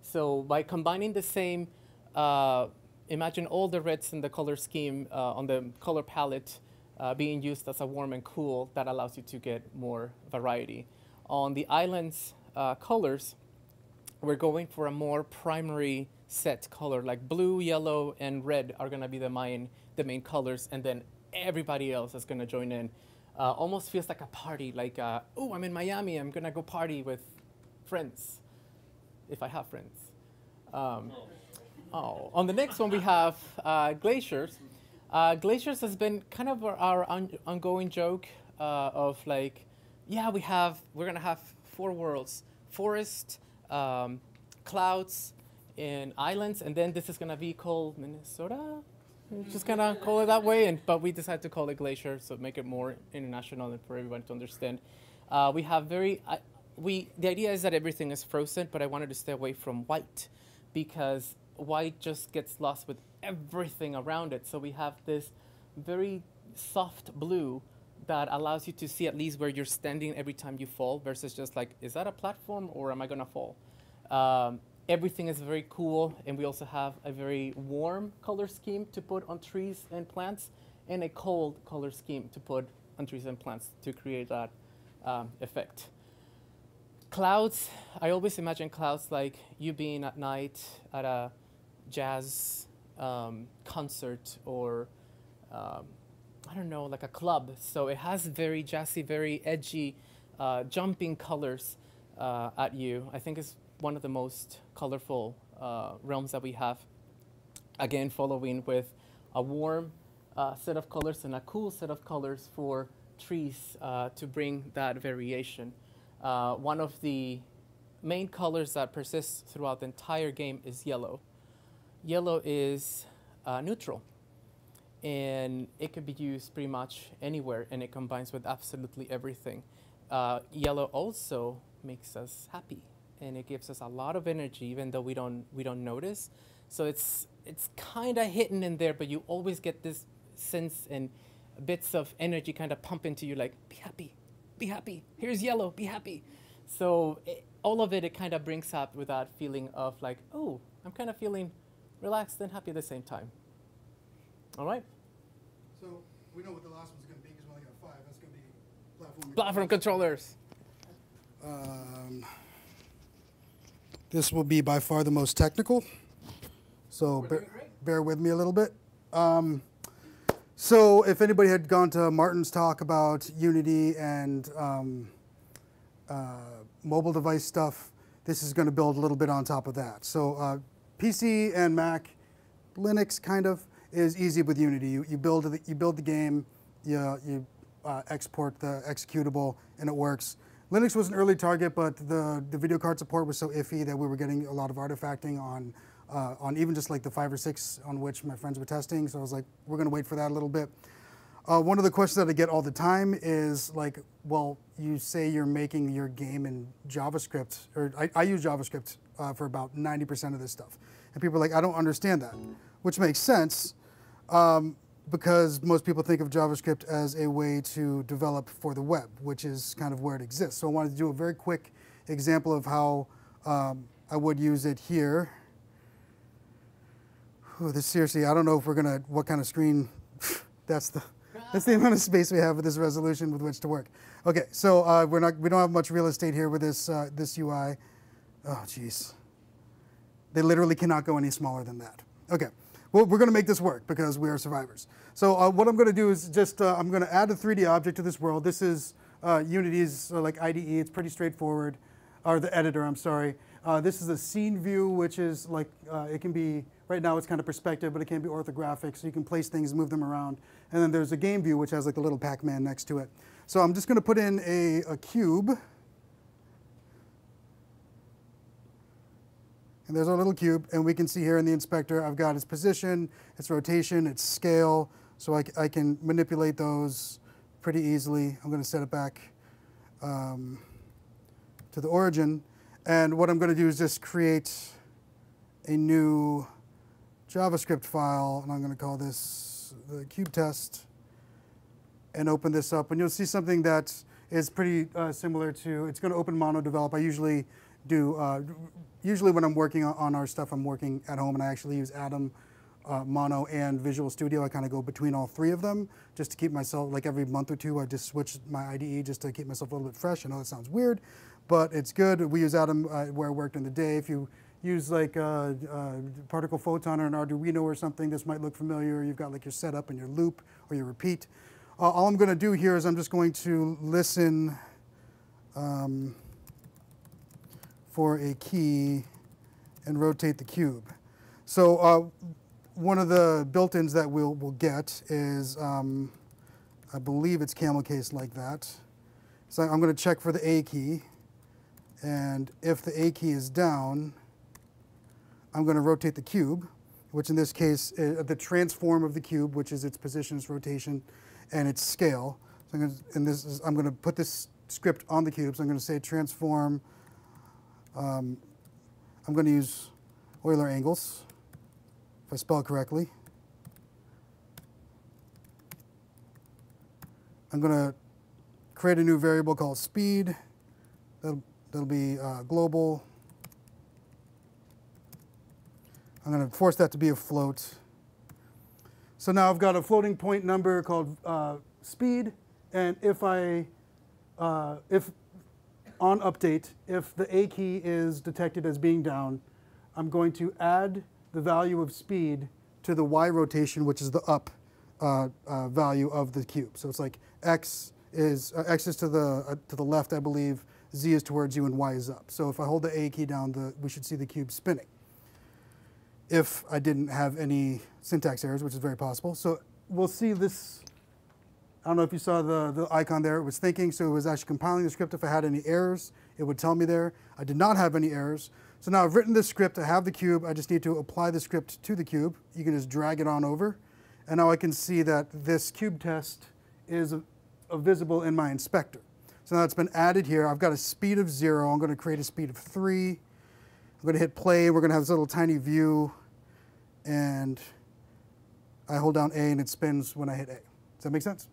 So by combining the same, uh, imagine all the reds in the color scheme uh, on the color palette uh, being used as a warm and cool, that allows you to get more variety. On the island's uh, colors, we're going for a more primary set color, like blue, yellow, and red are gonna be the main the main colors, and then everybody else is gonna join in. Uh, almost feels like a party, like oh, I'm in Miami, I'm gonna go party with friends, if I have friends. Um, oh, on the next one we have uh, glaciers. Uh, glaciers has been kind of our, on- ongoing joke uh, of like, yeah, we have we're gonna have four worlds: forest, um, clouds, and islands, and then this is gonna be called Minnesota. We're Just gonna call it that way, and but we decided to call it glacier, so make it more international and for everyone to understand. Uh, we have very we the idea is that everything is frozen, but I wanted to stay away from white because white just gets lost with everything around it. So we have this very soft blue that allows you to see at least where you're standing every time you fall versus just like, is that a platform or am I gonna fall? Um, everything is very cool, and we also have a very warm color scheme to put on trees and plants, and a cold color scheme to put on trees and plants to create that um, effect. Clouds, I always imagine clouds like you being at night at a jazz um, concert or um, I don't know, like a club. So it has very jazzy, very edgy, uh, jumping colors uh, at you. I think it's one of the most colorful uh, realms that we have. Again, following with a warm uh, set of colors and a cool set of colors for trees uh, to bring that variation. Uh, one of the main colors that persists throughout the entire game is yellow. Yellow is uh, neutral and it can be used pretty much anywhere and it combines with absolutely everything. Uh, yellow also makes us happy and it gives us a lot of energy even though we don't we don't notice. So it's it's kind of hidden in there, but you always get this sense and bits of energy kind of pump into you like be happy, be happy. Here's yellow, be happy. So it, all of it it kind of brings up with that feeling of like oh I'm kind of feeling relaxed and happy at the same time. All right. So we know what the last one's going to be because we only got five. That's going to be platform. Platform controllers. Um, this will be by far the most technical. So bear, bear with me a little bit. Um, so if anybody had gone to Martin's talk about Unity and um, uh, mobile device stuff, this is going to build a little bit on top of that. So uh, PC and Mac, Linux kind of is easy with Unity. You, you build the, you build the game, you, you uh, export the executable, and it works. Linux was an early target, but the, the video card support was so iffy that we were getting a lot of artifacting on uh, on even just like the five or six on which my friends were testing. So I was like, we're going to wait for that a little bit. Uh, one of the questions that I get all the time is like, well, you say you're making your game in JavaScript, or I, I use JavaScript uh, for about 90% of this stuff. And people are like, I don't understand that, which makes sense um, because most people think of JavaScript as a way to develop for the web, which is kind of where it exists. So I wanted to do a very quick example of how um, I would use it here. Ooh, this seriously, I don't know if we're gonna what kind of screen. that's the that's the amount of space we have with this resolution with which to work. Okay, so uh, we're not we don't have much real estate here with this uh, this UI. Oh, jeez. They literally cannot go any smaller than that. Okay, well we're gonna make this work because we are survivors. So uh, what I'm gonna do is just uh, I'm gonna add a 3D object to this world. This is uh, Unity's uh, like IDE. It's pretty straightforward, or the editor. I'm sorry. Uh, this is a scene view, which is like, uh, it can be, right now it's kind of perspective, but it can be orthographic, so you can place things, move them around. And then there's a game view, which has like a little Pac-Man next to it. So I'm just going to put in a, a cube. And there's our little cube, and we can see here in the inspector, I've got its position, its rotation, its scale, so I, I can manipulate those pretty easily. I'm going to set it back um, to the origin. And what I'm going to do is just create a new JavaScript file, and I'm going to call this the cube test, and open this up. And you'll see something that is pretty uh, similar to, it's going to open MonoDevelop. I usually do, uh, usually when I'm working on our stuff, I'm working at home, and I actually use Atom, uh, Mono, and Visual Studio. I kind of go between all three of them just to keep myself, like every month or two, I just switch my IDE just to keep myself a little bit fresh. I know that sounds weird, but it's good. We use Atom uh, where I worked in the day. If you use like a, a particle photon or an Arduino or something, this might look familiar. You've got like your setup and your loop or your repeat. Uh, all I'm going to do here is I'm just going to listen um, for a key and rotate the cube. So uh, one of the built-ins that we'll, we'll get is, um, I believe it's camel case like that. So I'm going to check for the A key. And if the A key is down, I'm going to rotate the cube, which in this case, uh, the transform of the cube, which is its position, its rotation, and its scale. So I'm going to, and this is, I'm going to put this script on the cube. So I'm going to say transform. Um, I'm going to use Euler angles, if I spell correctly. I'm going to create a new variable called speed. That'll, that'll be uh, global. I'm going to force that to be a float. So now I've got a floating point number called uh, speed, and if I, uh, if on update, if the A key is detected as being down, I'm going to add the value of speed to the Y rotation, which is the up uh, uh, value of the cube. So it's like X is, uh, X is to the, uh, to the left, I believe, Z is towards you, and Y is up. So if I hold the A key down, the, we should see the cube spinning if I didn't have any syntax errors, which is very possible. So we'll see this. I don't know if you saw the, the icon there. It was thinking, so it was actually compiling the script. If I had any errors, it would tell me there. I did not have any errors. So now I've written this script. I have the cube. I just need to apply the script to the cube. You can just drag it on over. And now I can see that this cube test is a, a visible in my inspector. So now it's been added here. I've got a speed of zero. I'm going to create a speed of three. I'm going to hit play. We're going to have this little tiny view and I hold down A and it spins when I hit A. Does that make sense?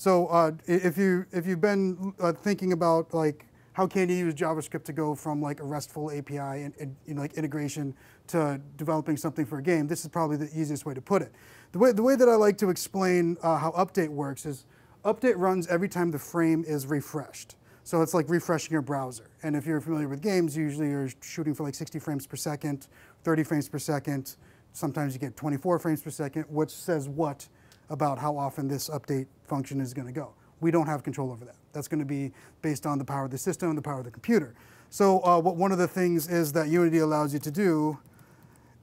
So uh, if you if you've been uh, thinking about like how can you use JavaScript to go from like a RESTful API and, and you know, like integration to developing something for a game, this is probably the easiest way to put it. The way the way that I like to explain uh, how update works is update runs every time the frame is refreshed. So it's like refreshing your browser. And if you're familiar with games, usually you're shooting for like 60 frames per second, 30 frames per second. Sometimes you get 24 frames per second, which says what about how often this update function is going to go. We don't have control over that. That's going to be based on the power of the system, the power of the computer. So uh, what one of the things is that Unity allows you to do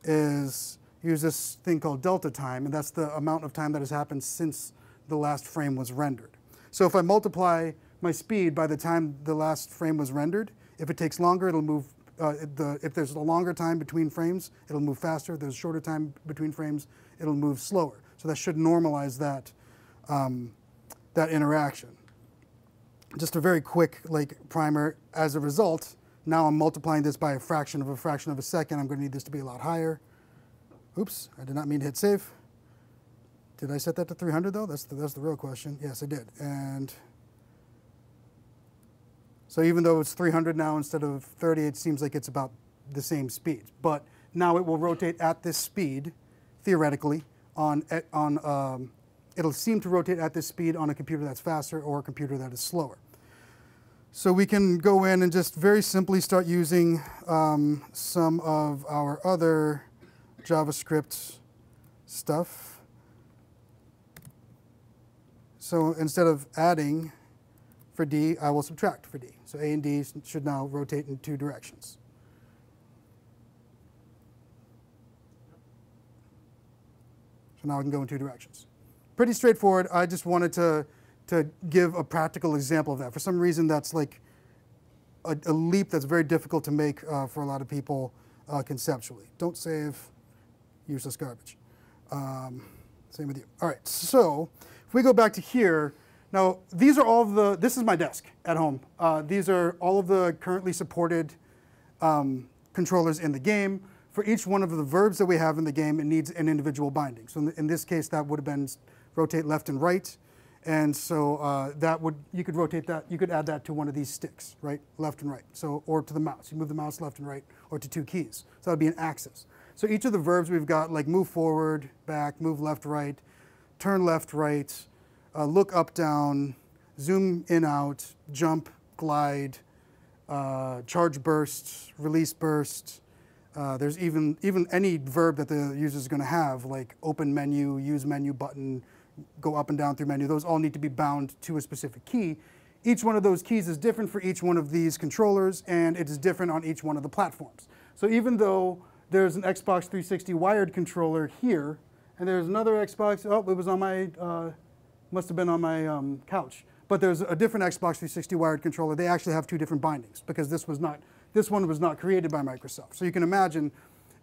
is use this thing called delta time, and that's the amount of time that has happened since the last frame was rendered. So if I multiply my speed by the time the last frame was rendered, if it takes longer, it'll move uh, the, if there's a longer time between frames, it'll move faster. If there's a shorter time between frames, it'll move slower. So that should normalize that, um, that interaction. Just a very quick like primer. As a result, now I'm multiplying this by a fraction of a fraction of a second. I'm going to need this to be a lot higher. Oops, I did not mean to hit save. Did I set that to 300 though? That's the, that's the real question. Yes, I did. And so even though it's 300 now instead of 30, it seems like it's about the same speed. But now it will rotate at this speed, theoretically, on, on um, it'll seem to rotate at this speed on a computer that's faster or a computer that is slower. So we can go in and just very simply start using um, some of our other JavaScript stuff. So instead of adding for D, I will subtract for D. So A and D should now rotate in two directions. So now I can go in two directions. Pretty straightforward. I just wanted to, to give a practical example of that. For some reason, that's like a, a leap that's very difficult to make uh, for a lot of people uh, conceptually. Don't save useless garbage. Um, same with you. All right, so if we go back to here, now, these are all the, this is my desk at home. Uh, these are all of the currently supported um, controllers in the game. For each one of the verbs that we have in the game, it needs an individual binding. So in, the, in this case, that would have been rotate left and right. And so uh, that would, you could rotate that, you could add that to one of these sticks, right? Left and right. So, or to the mouse. You move the mouse left and right, or to two keys. So that would be an axis. So each of the verbs we've got like move forward, back, move left, right, turn left, right, uh, look up, down, zoom in, out, jump, glide, uh, charge burst, release burst. Uh, there's even even any verb that the user is going to have, like open menu, use menu button, go up and down through menu. Those all need to be bound to a specific key. Each one of those keys is different for each one of these controllers, and it is different on each one of the platforms. So even though there's an Xbox 360 wired controller here, and there's another Xbox, oh, it was on my, uh, must have been on my um, couch. But there's a different Xbox 360 wired controller. They actually have two different bindings because this was not, this one was not created by Microsoft. So you can imagine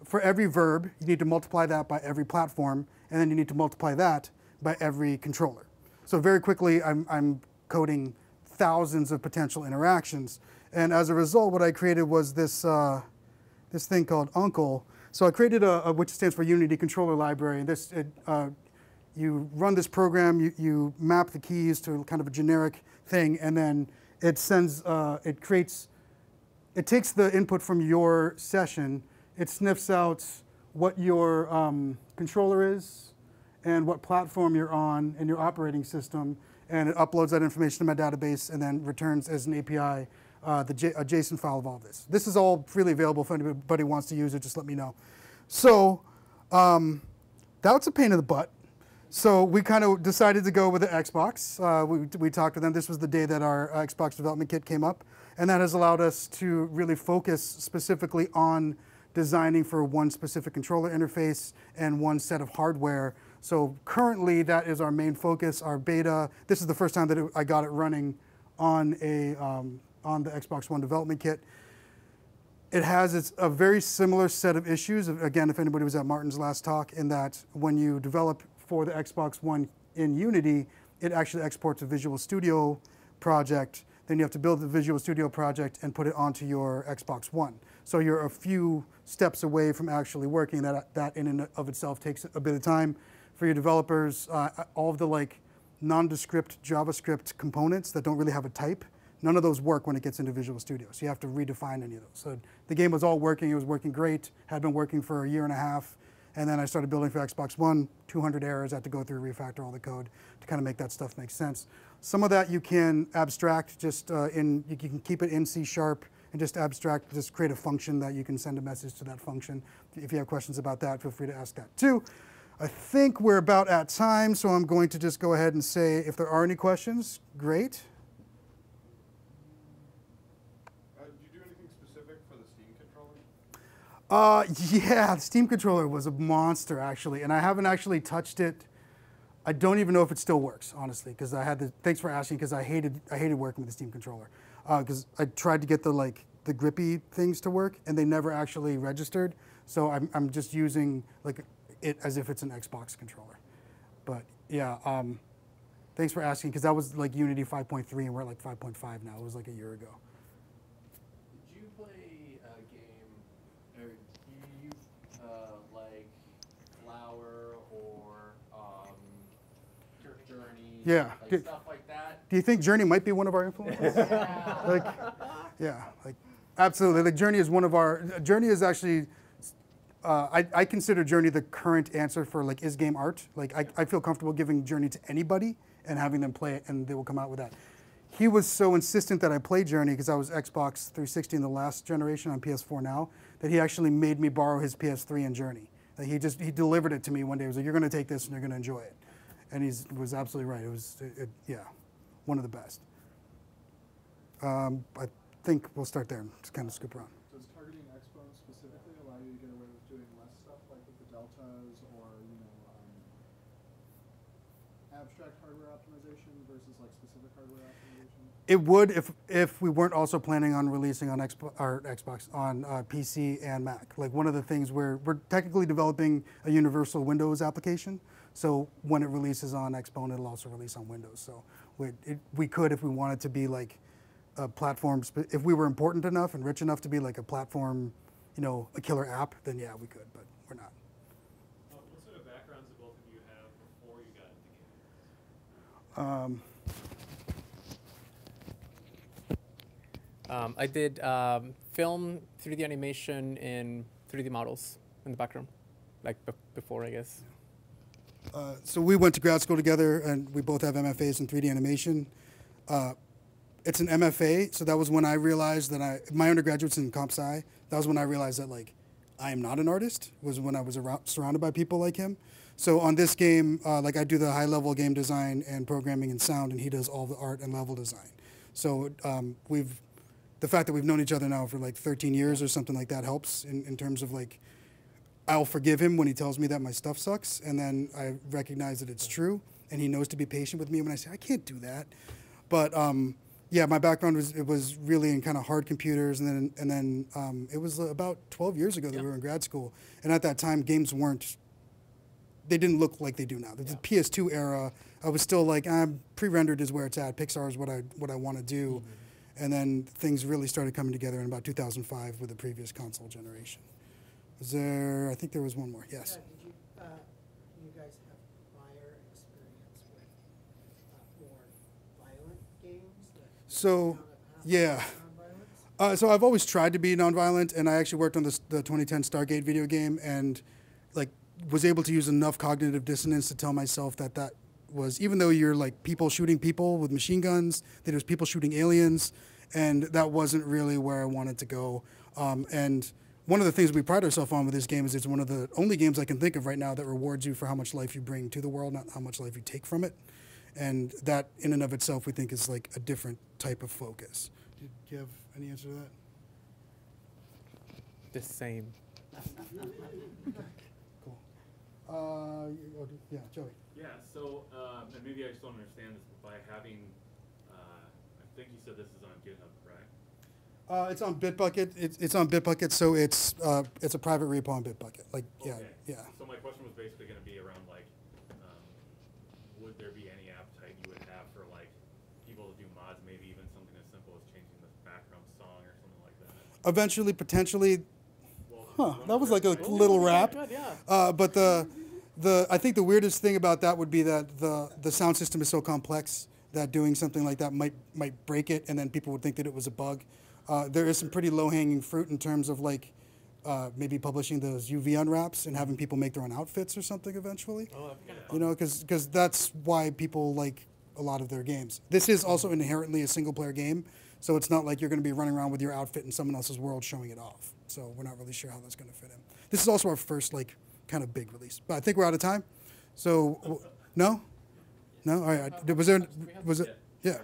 for every verb, you need to multiply that by every platform, and then you need to multiply that by every controller. So very quickly, I'm, I'm coding thousands of potential interactions. And as a result, what I created was this, uh, this thing called Uncle. So I created a, a, which stands for Unity Controller Library. And this, it, uh, you run this program, you, you map the keys to kind of a generic thing, and then it sends, uh, it creates, it takes the input from your session, it sniffs out what your um, controller is and what platform you're on and your operating system, and it uploads that information to my database and then returns as an API uh, the J- a JSON file of all this. This is all freely available if anybody wants to use it, just let me know. So um, that was a pain in the butt. So we kind of decided to go with the Xbox. Uh, we, we talked to them. This was the day that our Xbox development kit came up. And that has allowed us to really focus specifically on designing for one specific controller interface and one set of hardware. So currently that is our main focus, our beta. This is the first time that it, I got it running on, a, um, on the Xbox One development kit. It has its, a very similar set of issues. Again, if anybody was at Martin's last talk, in that when you develop for the Xbox One in Unity, it actually exports a Visual Studio project. Then you have to build the Visual Studio project and put it onto your Xbox One. So you're a few steps away from actually working. That, that in and of itself takes a bit of time for your developers. Uh, all of the like nondescript JavaScript components that don't really have a type, none of those work when it gets into Visual Studio. So you have to redefine any of those. So the game was all working. It was working great. Had been working for a year and a half. And then I started building for Xbox One, 200 errors. I had to go through refactor all the code to kind of make that stuff make sense. Some of that you can abstract just uh, in, you can keep it in C sharp and just abstract, just create a function that you can send a message to that function. If you have questions about that, feel free to ask that too. I think we're about at time, so I'm going to just go ahead and say if there are any questions, great. Uh, yeah, the Steam controller was a monster actually, and I haven't actually touched it. I don't even know if it still works, honestly, because I had the. Thanks for asking, because I hated I hated working with the Steam controller, because uh, I tried to get the like the grippy things to work, and they never actually registered. So I'm I'm just using like it as if it's an Xbox controller. But yeah, um, thanks for asking, because that was like Unity 5.3, and we're at like 5.5 now. It was like a year ago. Yeah. Like do, stuff like that. Do you think Journey might be one of our influences? yeah. like, yeah, like absolutely. Like Journey is one of our. Journey is actually. Uh, I, I consider Journey the current answer for like is game art. Like I, I feel comfortable giving Journey to anybody and having them play it, and they will come out with that. He was so insistent that I play Journey because I was Xbox 360 in the last generation on PS4 now that he actually made me borrow his PS3 and Journey. Like he just he delivered it to me one day. He was like, "You're going to take this and you're going to enjoy it." And he was absolutely right. It was, it, it, yeah, one of the best. Um, I think we'll start there and just kind of scoop around. Does targeting Xbox specifically allow you to get away with doing less stuff like with the deltas or you know um, abstract hardware optimization versus like specific hardware optimization? It would if if we weren't also planning on releasing on Xbox, or Xbox on uh, PC and Mac. Like one of the things where we're technically developing a universal Windows application. So when it releases on Xbone, it'll also release on Windows. So we, it, we could, if we wanted to be like a platform, if we were important enough and rich enough to be like a platform, you know, a killer app, then yeah, we could, but we're not. Well, what sort of backgrounds did both of you have before you got into games? Um, um, I did um, film, 3D animation, and 3D models in the background, like before, I guess. Uh, so we went to grad school together, and we both have MFAs in 3D animation. Uh, it's an MFA, so that was when I realized that I my undergraduate's in comp sci. That was when I realized that like I am not an artist. Was when I was around, surrounded by people like him. So on this game, uh, like I do the high level game design and programming and sound, and he does all the art and level design. So um, we've the fact that we've known each other now for like 13 years or something like that helps in, in terms of like I'll forgive him when he tells me that my stuff sucks, and then I recognize that it's true, and he knows to be patient with me when I say I can't do that. But um, yeah, my background was it was really in kind of hard computers, and then and then um, it was about 12 years ago that we were in grad school, and at that time games weren't they didn't look like they do now. The PS2 era, I was still like, I'm pre-rendered is where it's at. Pixar is what I what I want to do, and then things really started coming together in about 2005 with the previous console generation. Was there? I think there was one more. Yes. Yeah, did you, uh, you guys have prior experience with, uh, more violent games? So, kind of have yeah. Uh, so I've always tried to be nonviolent, and I actually worked on this, the 2010 Stargate video game, and like was able to use enough cognitive dissonance to tell myself that that was even though you're like people shooting people with machine guns, that it was people shooting aliens, and that wasn't really where I wanted to go. Um, and one of the things we pride ourselves on with this game is it's one of the only games I can think of right now that rewards you for how much life you bring to the world, not how much life you take from it. And that, in and of itself, we think is like a different type of focus. Do you have any answer to that? The same. Cool. Uh, oh, yeah, Joey. Yeah, so, um, and maybe I just don't understand this, but by having, uh, I think you said this is on GitHub, correct? Uh, it's on Bitbucket. It's, it's on Bitbucket, so it's uh, it's a private repo on Bitbucket. Like, yeah, Okay. yeah. So my question was basically gonna be around like, um, would there be any appetite you would have for like, people to do mods, maybe even something as simple as changing the background song or something like that? Eventually, potentially, Well, huh? That was like a person- little rap. Good, yeah. Uh, but the the I think the weirdest thing about that would be that the the sound system is so complex that doing something like that might might break it, and then people would think that it was a bug. Uh, there is some pretty low hanging fruit in terms of like. Uh, maybe publishing those UV unwraps and having people make their own outfits or something eventually. Oh, that'd be kinda You know, because that's why people like a lot of their games. This is also inherently a single player game, so it's not like you're going to be running around with your outfit in someone else's world showing it off. So we're not really sure how that's going to fit in. This is also our first like kind of big release, but I think we're out of time. So no, no. All right. I- Was there? Was it? Yeah.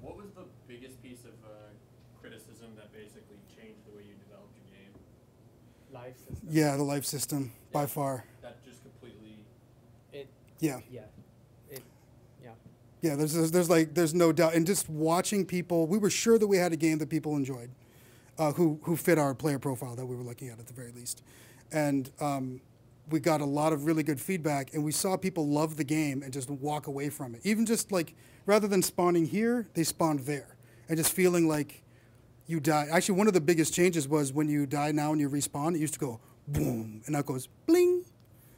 What was the biggest piece of uh, criticism that basically changed the way you developed your game? Life system. Yeah, the life system by far. That just completely. It, Yeah. yeah. It, yeah. Yeah, there's, there's, there's like there's no doubt, and just watching people, we were sure that we had a game that people enjoyed, uh, who who fit our player profile that we were looking at at the very least, and um, we got a lot of really good feedback, and we saw people love the game and just walk away from it. Even just like rather than spawning here, they spawned there, and just feeling like you die. Actually, one of the biggest changes was when you die now and you respawn, it used to go boom, and now it goes bling.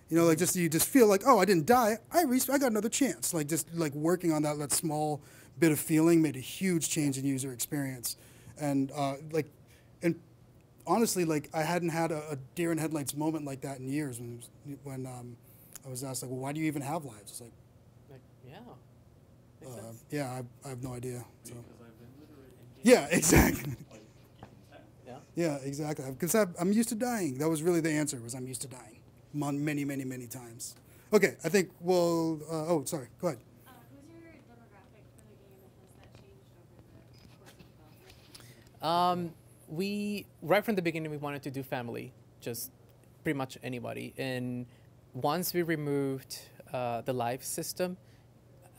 You know, like just you just feel like, oh, I didn't die. I res- I got another chance. Like just like working on that that small bit of feeling made a huge change in user experience, and uh, like, and honestly, like I hadn't had a, a deer in headlights moment like that in years. When when um, I was asked like, well, why do you even have lives? It's like, Like, yeah. Uh, yeah, I, I have no idea. So Because I've been literate in games. Yeah, exactly. Like, you can tell. Yeah. Yeah, exactly. Because I'm used to dying. That was really the answer. Was I'm used to dying, Mon- many, many, many times. Okay, I think we'll. Uh, oh, sorry. Go ahead. Uh, who's your demographic for the game, and has that changed over the course of? Um, we right from the beginning we wanted to do family, just pretty much anybody. And once we removed uh, the live system,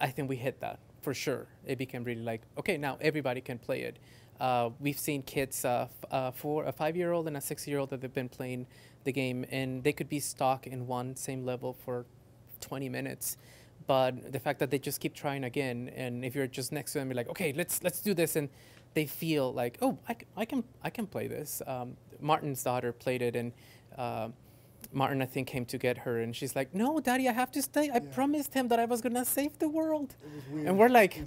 I think we hit that for sure. It became really like okay, now everybody can play it. Uh, we've seen kids, uh, uh, four, a five-year-old and a six-year-old that have been playing the game, and they could be stuck in one same level for 20 minutes. But the fact that they just keep trying again, and if you're just next to them, you're like, okay, let's let's do this, and they feel like, oh, I, I can I can play this. Um, Martin's daughter played it, and uh, Martin I think came to get her, and she's like, no, Daddy, I have to stay. I promised him that I was gonna save the world, and we're like.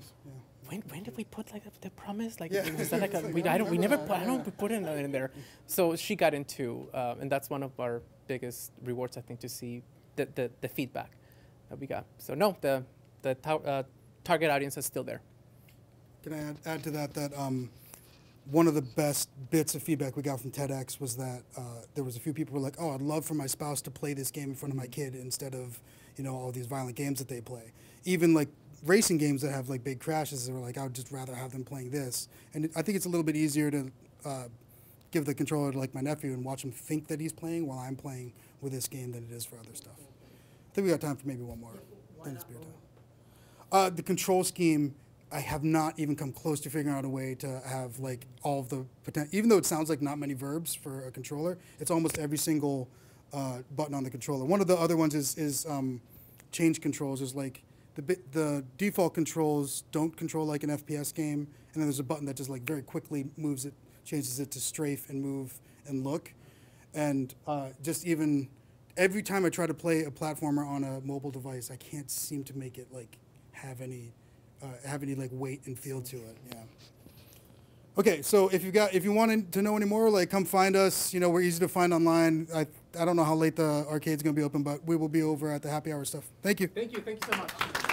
When, when did we put like the promise? Like Yeah. was that like a, like, we, I don't we never that, put, I don't yeah. we put it in, in there. So she got into, uh, and that's one of our biggest rewards I think to see the, the, the feedback that we got. So no, the the uh, target audience is still there. Can I add, add to that that um, one of the best bits of feedback we got from TEDx was that uh, there was a few people who were like, "Oh, I'd love for my spouse to play this game in front of my kid instead of, you know, all these violent games that they play." Even like racing games that have like big crashes, they were like, "I would just rather have them playing this." And it, I think it's a little bit easier to uh, give the controller to like my nephew and watch him think that he's playing while I'm playing with this game than it is for other stuff. I think we got time for maybe one more. Then it's beer time. Uh, the control scheme, I have not even come close to figuring out a way to have like all of the potential. Even though it sounds like not many verbs for a controller, it's almost every single uh, button on the controller. One of the other ones is is um, change controls. Is like the the default controls don't control like an FPS game, and then there's a button that just like very quickly moves it, changes it to strafe and move and look, and uh, just even every time I try to play a platformer on a mobile device, I can't seem to make it like have any uh, have any like weight and feel to it. Yeah. Okay, so if you got if you wanted to know any more, like come find us. You know, we're easy to find online. I I don't know how late the arcade's gonna be open, but we will be over at the happy hour stuff. Thank you. Thank you. Thank you so much.